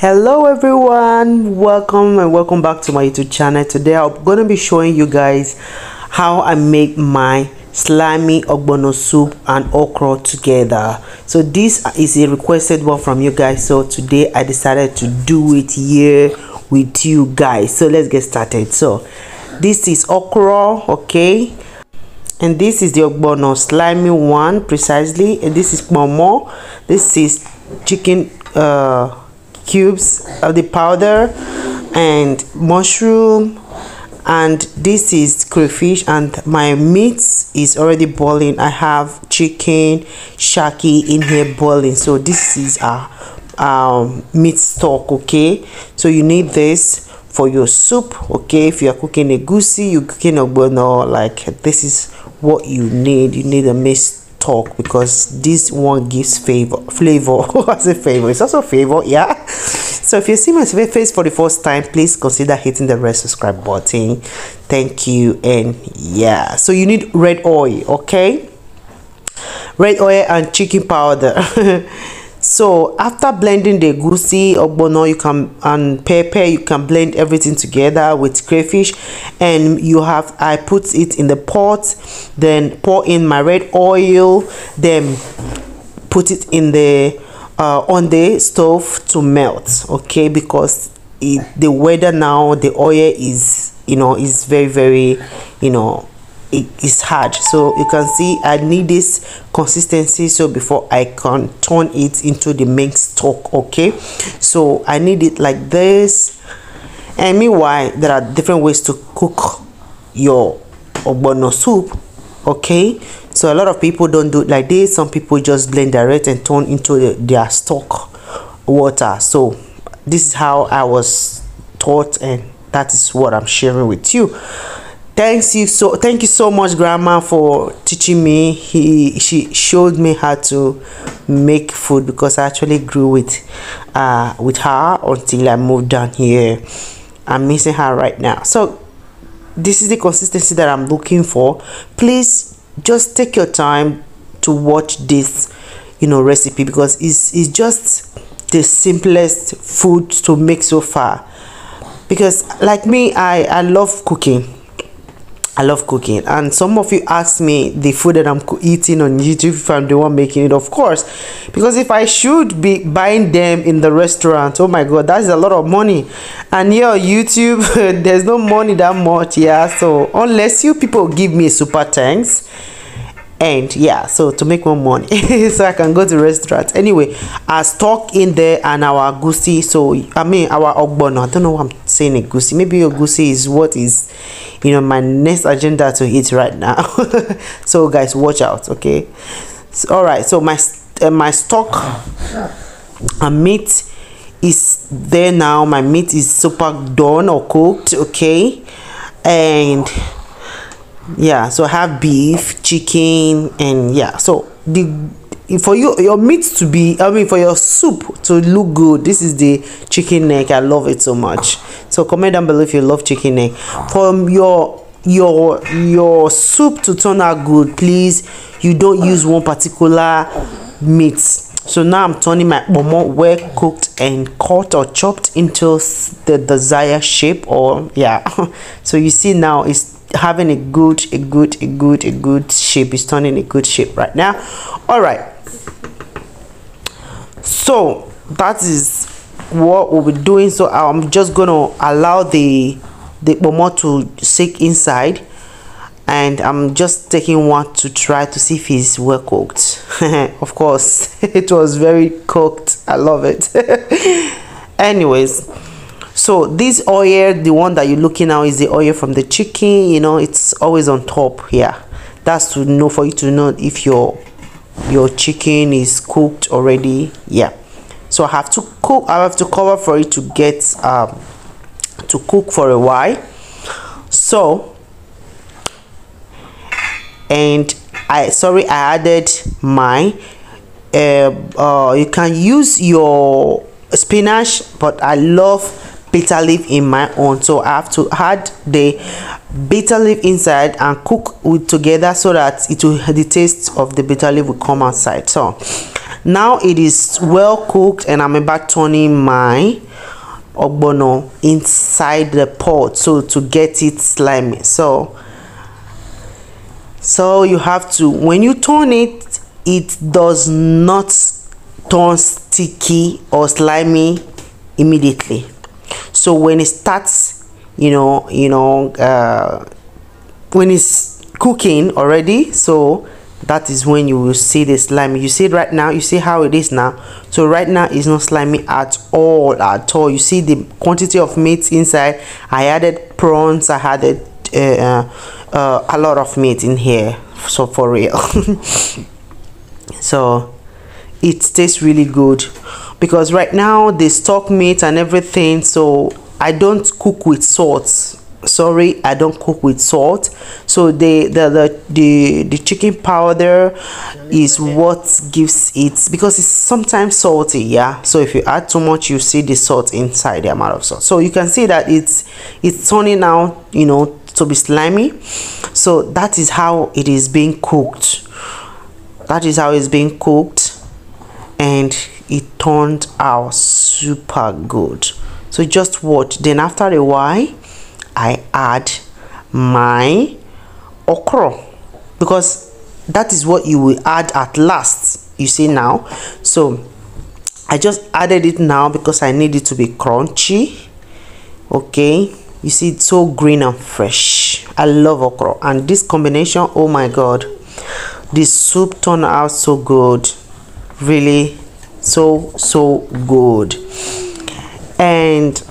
hello everyone. Welcome and welcome back to my youtube channel. Today i'm gonna be showing you guys how i make my slimy ogbono soup and okra together. So this is a requested one from you guys. So today i decided to do it here with you guys. So let's get started. So this is okra okay? And this is the ogbono slimy one precisely. And this is pomo. This is chicken uh cubes of the powder and mushroom and this is crayfish and my meat is already boiling. I have chicken shaki in here boiling. So this is a um, meat stock okay? So you need this for your soup okay? If you are cooking egusi you're cooking ogbono like this is what you need. You need a meat talk because this one gives favor flavor what's a favor it's also favor yeah. So if you see my face for the first time please consider hitting the red subscribe button. Thank you and yeah. So you need red oil okay? Red oil and chicken powder so after blending the goosey ogbono you can and pepper you can blend everything together with crayfish. And you have i put it in the pot then pour in my red oil then put it in the uh, on the stove to melt okay? Because it, the weather now the oil is you know is very very you know it is hard. So you can see i need this consistency. So before i can turn it into the main stock okay? So i need it like this. And meanwhile there are different ways to cook your ogbono soup okay? So a lot of people don't do it like this. Some people just blend direct and turn into the, their stock water. So this is how i was taught and that is what i'm sharing with you thanks you so thank you so much grandma for teaching me. He she showed me how to make food because i actually grew with uh with her until i moved down here. I'm missing her right now. So this is the consistency that i'm looking for. Please just take your time to watch this you know recipe because it's, it's just the simplest food to make so far. Because like me i i love cooking I love cooking, and some of you ask me the food that I'm eating on YouTube if I'm the one making it, of course, because if I should be buying them in the restaurant, oh my god, that's a lot of money, and here on YouTube, there's no money that much, yeah. So unless you people give me super thanks and yeah so to make more money so i can go to restaurants. Anyway i stock in there and our goosey so i mean our ogbono. I don't know what i'm saying a goosey. Maybe your goosey is what is you know my next agenda to eat right now. So guys watch out okay? So, all right so my uh, my stock and meat is there now. My meat is super done or cooked okay? And yeah so I have beef chicken and yeah so the for you your meat to be i mean for your soup to look good this is the chicken neck i love it so much. So comment down below if you love chicken neck for your your your soup to turn out good please you don't use one particular meat. So now i'm turning my pomo well cooked and cut or chopped into the desired shape or yeah. So you see now it's having a good a good a good a good shape. Is turning a good shape right now. All right so that is what we'll be doing. So i'm just gonna allow the the pomo to sink inside. And i'm just taking one to try to see if it's well cooked. Of course it was very cooked. I love it. Anyways so this oil the one that you're looking now is the oil from the chicken. You know it's always on top here. That's to know for you to know if your your chicken is cooked already? Yeah. So i have to cook i have to cover for it to get um to cook for a while. So and i sorry i added my uh, uh you can use your spinach but i love bitter leaf in my own. So i have to add the bitter leaf inside and cook it together so that it will the taste of the bitter leaf will come outside. So now it is well cooked and i'm about turning my ogbono inside the pot so to get it slimy. So so you have to when you turn it it does not turn sticky or slimy immediately so when it starts you know you know uh, when it's cooking already so that is when you will see the slimy you see it right now you see how it is now. So right now it's not slimy at all at all. You see the quantity of meat inside. I added prawns i added uh, uh, uh, a lot of meat in here so for real. So it tastes really good because right now they stock meat and everything so i don't cook with salt. Sorry i don't cook with salt. So the the the the, the chicken powder is what gives it because it's sometimes salty yeah? So if you add too much you see the salt inside the amount of salt so you can see that it's it's turning out you know to be slimy. So that is how it is being cooked. That is how it's being cooked. And it turned out super good. So just watch. Then after a while I add my okra. Because that is what you will add at last you see now. So I just added it now because I need it to be crunchy. Okay? You see it's so green and fresh. I love okra. And this combination oh my god. This soup turned out so good. Really so so good. And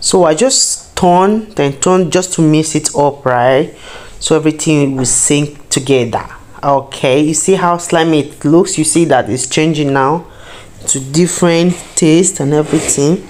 so i just turn then turn just to mix it up right? So everything will sync together. Okay you see how slimy it looks? You see that it's changing now to different taste and everything